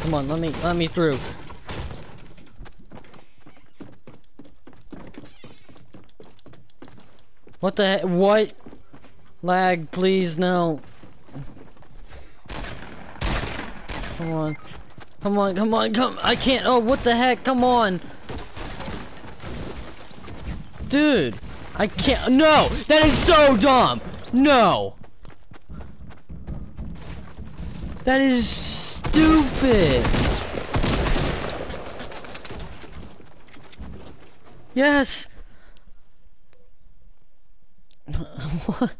Come on, let me let me through. What the heck? What? Lag, please, no. Come on. Come on, come on, come. I can't. Oh, what the heck? Come on. Dude, I can't. No, that is so dumb. No. That is stupid. Yes. what?